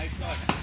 Nice dog.